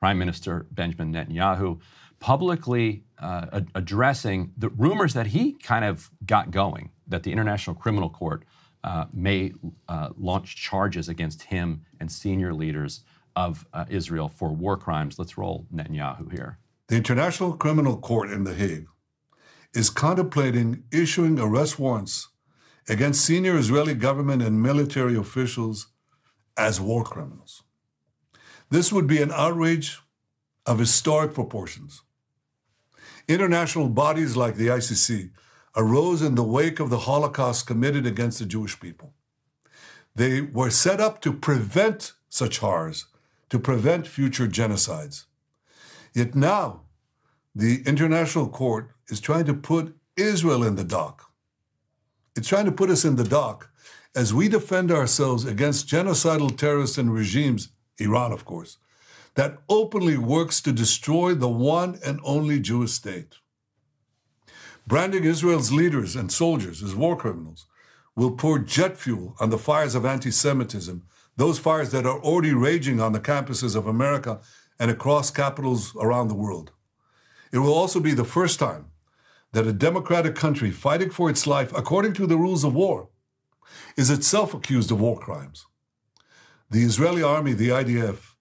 Prime Minister Benjamin Netanyahu, publicly uh, ad- addressing the rumors that he kind of got going that the International Criminal Court uh, may uh, launch charges against him and senior leaders of uh, Israel for war crimes. Let's roll Netanyahu here. The International Criminal Court in The Hague is contemplating issuing arrest warrants against senior Israeli government and military officials as war criminals. This would be an outrage of historic proportions. International bodies like the ICC arose in the wake of the Holocaust committed against the Jewish people. They were set up to prevent such horrors, to prevent future genocides. Yet now, the International Court is trying to put Israel in the dock. It's trying to put us in the dock as we defend ourselves against genocidal terrorists and regimes, Iran, of course, that openly works to destroy the one and only Jewish state. Branding Israel's leaders and soldiers as war criminals will pour jet fuel on the fires of anti Semitism, those fires that are already raging on the campuses of America and across capitals around the world. It will also be the first time that a democratic country fighting for its life according to the rules of war is itself accused of war crimes. The Israeli army, the IDF,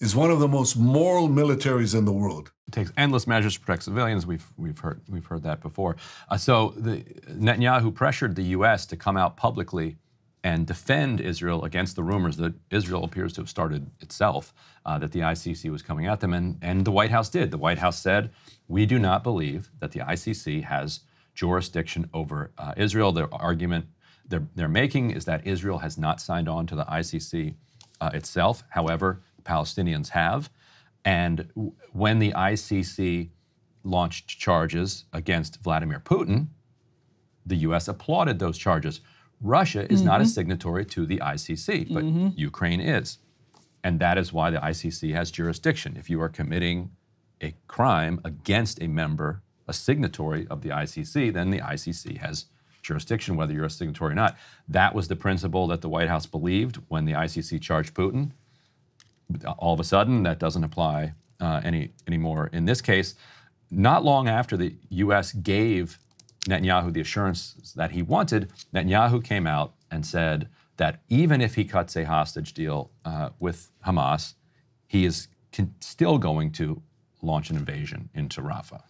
is one of the most moral militaries in the world. It takes endless measures to protect civilians. We've, we've, heard, we've heard that before. Uh, so the, Netanyahu pressured the U.S. to come out publicly and defend Israel against the rumors that Israel appears to have started itself, uh, that the ICC was coming at them. And, and the White House did. The White House said, We do not believe that the ICC has jurisdiction over uh, Israel. The argument they're, they're making is that Israel has not signed on to the ICC uh, itself. However, Palestinians have. And when the ICC launched charges against Vladimir Putin, the U.S. applauded those charges. Russia is not a signatory to the ICC, but Ukraine is. And that is why the ICC has jurisdiction. If you are committing a crime against a member, a signatory of the ICC, then the ICC has jurisdiction, whether you're a signatory or not. That was the principle that the White House believed when the ICC charged Putin. All of a sudden, that doesn't apply uh, any anymore. In this case, not long after the U.S. gave Netanyahu the assurances that he wanted, Netanyahu came out and said that even if he cuts a hostage deal uh, with Hamas, he is still going to launch an invasion into Rafah.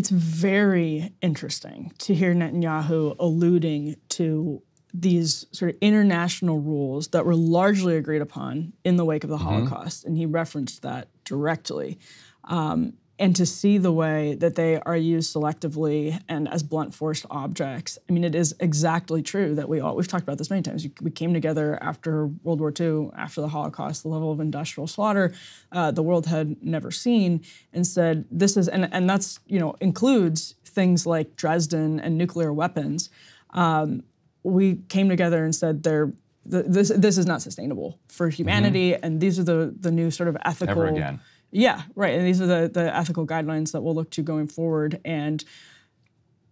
It's very interesting to hear Netanyahu alluding to these sort of international rules that were largely agreed upon in the wake of the Holocaust, and he referenced that directly. Um, and to see the way that they are used selectively and as blunt force objects, I mean, it is exactly true that we all, we've talked about this many times. We came together after World War II, after the Holocaust, the level of industrial slaughter uh, the world had never seen, and said, this is, and, and that's, you know, includes things like Dresden and nuclear weapons. Um, we came together and said, they're, th- this, this is not sustainable for humanity, and these are the, the new sort of ethical. Ever again. Yeah, right. And these are the, the ethical guidelines that we'll look to going forward. And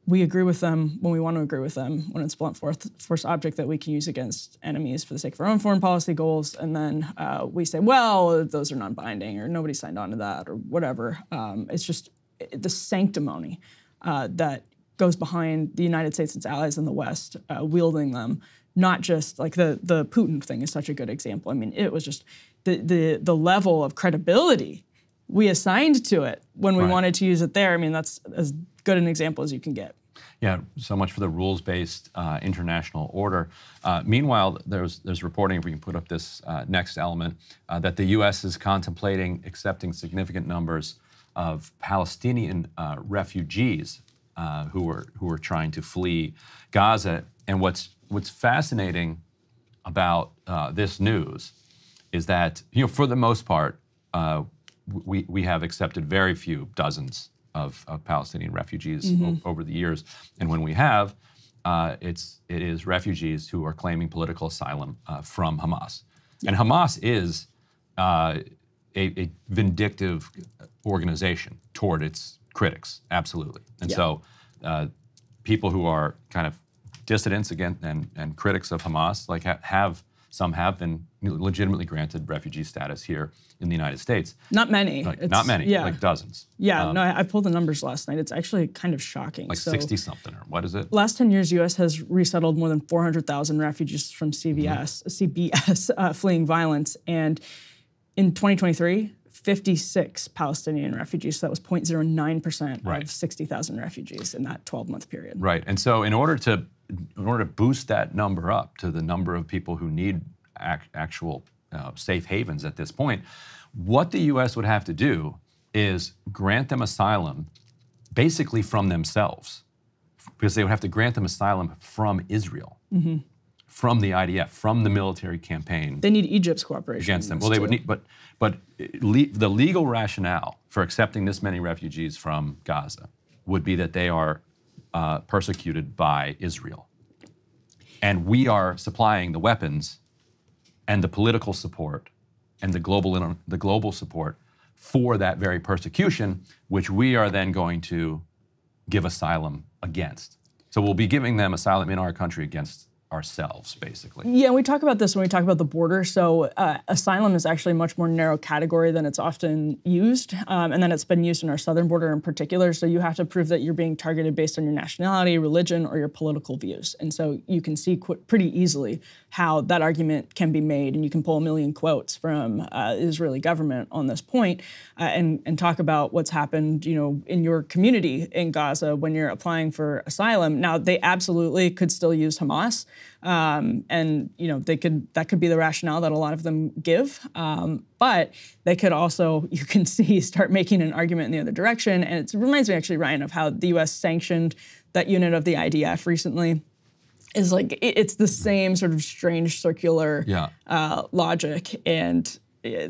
we agree with them when we want to agree with them, when it's blunt force, object that we can use against enemies for the sake of our own foreign policy goals. And then uh, we say, well, those are non binding or nobody signed on to that or whatever. Um, it's just the sanctimony uh, that goes behind the United States and its allies in the West uh, wielding them. Not just like the the Putin thing is such a good example. I mean, it was just the the the level of credibility we assigned to it when we Right. wanted to use it there. I mean, that's as good an example as you can get. Yeah, so much for the rules-based uh, international order. Uh, meanwhile, there's there's reporting. If we can put up this uh, next element, uh, that the U.S. is contemplating accepting significant numbers of Palestinian uh, refugees uh, who are who are trying to flee Gaza. And what's what's fascinating about uh, this news is that you know for the most part uh, we we have accepted very few dozens of, of Palestinian refugees o- over the years, and when we have, uh, it's it is refugees who are claiming political asylum uh, from Hamas, and Hamas is uh, a, a vindictive organization toward its critics, absolutely, and Yeah. so uh, people who are kind of dissidents again and, and critics of Hamas like ha- have Some have been legitimately granted refugee status here in the United States. Not many. Like, It's- not many, Yeah. like dozens. yeah. no, I, I pulled the numbers last night. It's actually kind of shocking. Like so, 60 something, or what is it? last 10 years, U.S. has resettled more than 400,000 refugees from CVS, CBS, uh, fleeing violence. And in 2023, 56 Palestinian refugees. So that was 0.09% Right. of 60,000 refugees in that 12 month period. Right. And so in order to in order to boost that number up to the number of people who need ac- actual uh, safe havens at this point, what the U.S. would have to do is grant them asylum basically from themselves, because they would have to grant them asylum from Israel, from the IDF, from the military campaign They need Egypt's cooperation. against them. Well, they too. would need, but but le- the legal rationale for accepting this many refugees from Gaza would be that they are uh, persecuted by Israel, and we are supplying the weapons and the political support and the global the global support for that very persecution, which we are then going to give asylum against. So we'll be giving them asylum in our country against ourselves, basically. Yeah, and we talk about this when we talk about the border. So, uh, asylum is actually a much more narrow category than it's often used, um, and then it's been used in our southern border in particular. So, you have to prove that you're being targeted based on your nationality, religion, or your political views. And so, you can see qu- pretty easily how that argument can be made, and you can pull a million quotes from uh, Israeli government on this point, uh, and and talk about what's happened, you know, in your community in Gaza when you're applying for asylum. Now, they absolutely could still use Hamas um, and you know they could that could be the rationale that a lot of them give. Um, but they could also you can see start making an argument in the other direction. And it reminds me actually ryan of how the us sanctioned that unit of the idf recently. Is like it's the same sort of strange circular Yeah. uh, logic. And uh,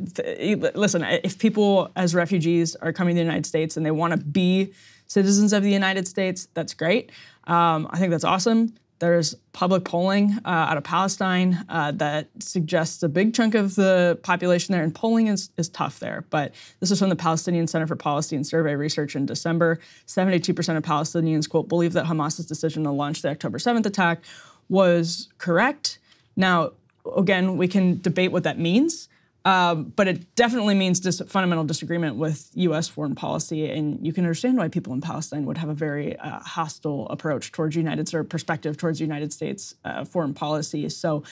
listen if people as refugees are coming to the united states and they want to be citizens of the united states that's great. Um, i think that's awesome there's public polling uh, out of Palestine uh, that suggests a big chunk of the population there, and polling is, is tough there. But this is from the Palestinian Center for Policy and Survey Research in December. 72% of Palestinians, quote, believe that Hamas's decision to launch the October 7th attack was correct. Now, again, we can debate what that means. Um, but it definitely means dis- fundamental disagreement with U.S. foreign policy, and you can understand why people in Palestine would have a very uh, hostile approach towards United or perspective towards United States uh, foreign policy. So,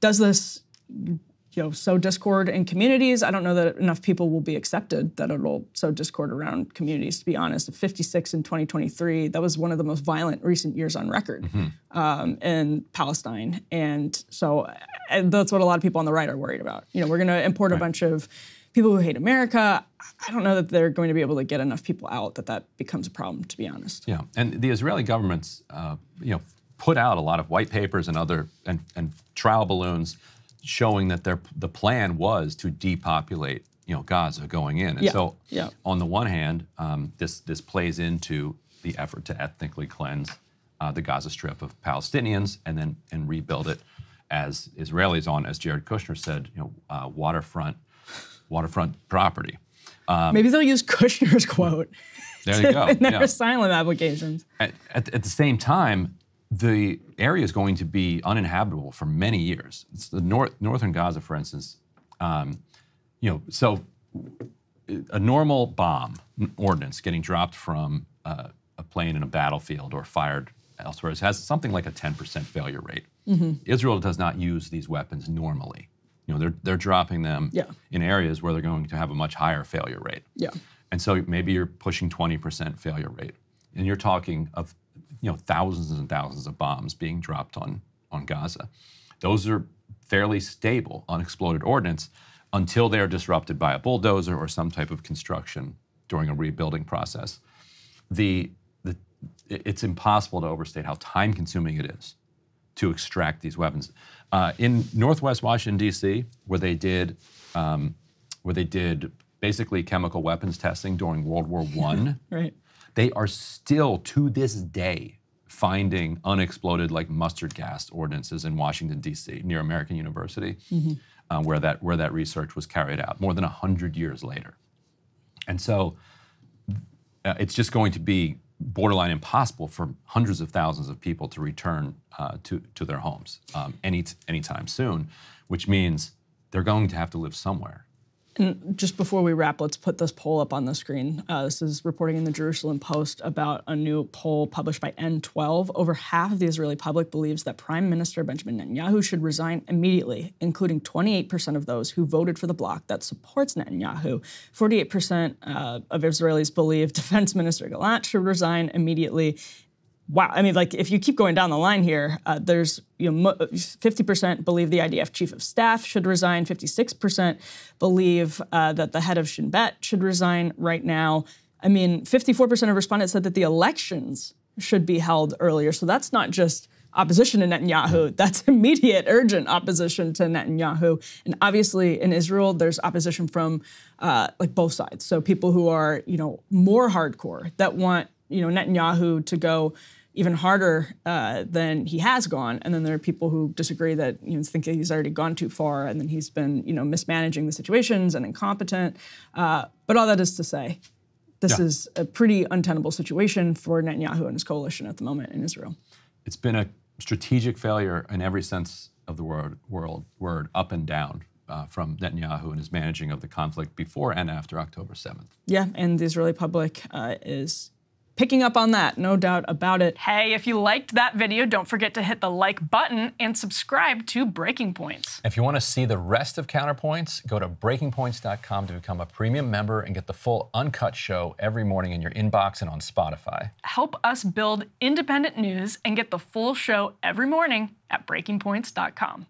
does this you know sow discord in communities? I don't know that enough people will be accepted that it'll sow discord around communities. To be honest, 56 in 2023, that was one of the most violent recent years on record um, in Palestine, and so and that's what a lot of people on the right are worried about. You know, we're going to import a bunch of people who hate America. I don't know that they're going to be able to get enough people out that that becomes a problem. To be honest. Yeah, and the Israeli government's, uh, you know, put out a lot of white papers and other and, and trial balloons showing that their the plan was to depopulate, you know, Gaza going in. And Yeah, so, yeah. on the one hand, um, this this plays into the effort to ethnically cleanse uh, the Gaza Strip of Palestinians and then and rebuild it as Israelis on, as Jared Kushner said, you know, uh, waterfront waterfront property. Maybe they'll use Kushner's quote There you go. in their yeah. asylum applications. at, at, at the same time, the area is going to be uninhabitable for many years. It's the north, northern Gaza, for instance. Um, you know, so a normal bomb ordnance getting dropped from uh, a plane in a battlefield or fired elsewhere has something like a 10% failure rate. Israel does not use these weapons normally. You know, they're they're dropping them Yeah. in areas where they're going to have a much higher failure rate. Yeah. And so maybe you're pushing 20% failure rate. And you're talking of you know thousands and thousands of bombs being dropped on, on Gaza. Those are fairly stable unexploded ordnance until they're disrupted by a bulldozer or some type of construction during a rebuilding process. The, the, it's impossible to overstate how time consuming it is to extract these weapons. Uh, in Northwest Washington D.C., where they did um, where they did basically chemical weapons testing during World War One, Right. They are still to this day finding unexploded like mustard gas ordinances in Washington D.C. near American University, uh, where that where that research was carried out more than hundred years later. And so uh, it's just going to be borderline impossible for hundreds of thousands of people to return uh, to, to their homes um, any anytime soon which means they're going to have to live somewhere. Just before we wrap, let's put this poll up on the screen. Uh, this is reporting in the Jerusalem Post about a new poll published by N12. Over half of the Israeli public believes that Prime Minister Benjamin Netanyahu should resign immediately, including 28% of those who voted for the bloc that supports Netanyahu. 48% uh, of Israelis believe Defense Minister Gallant should resign immediately, wow. I mean, like if you keep going down the line here, uh, there's you know 50% believe the IDF chief of staff should resign. 56% believe uh, that the head of Shin Bet should resign right now. I mean, 54% of respondents said that the elections should be held earlier. So that's not just opposition to Netanyahu. That's immediate, urgent opposition to Netanyahu. And obviously, in Israel, there's opposition from uh, like both sides. So people who are you know more hardcore that want you know Netanyahu to go even harder uh, than he has gone. And then there are people who disagree that you know think he's already gone too far, and then he's been you know mismanaging the situations and incompetent. Uh, but all that is to say, this Yeah. is a pretty untenable situation for Netanyahu and his coalition at the moment in Israel. It's been a strategic failure in every sense of the word, world, word up and down uh, from Netanyahu and his managing of the conflict before and after October 7th. Yeah, and the Israeli public uh, is picking up on that, no doubt about it. Hey, if you liked that video, don't forget to hit the like button and subscribe to Breaking Points. If you want to see the rest of Counterpoints, go to breakingpoints.com to become a premium member and get the full uncut show every morning in your inbox and on Spotify. Help us build independent news and get the full show every morning at breakingpoints.com.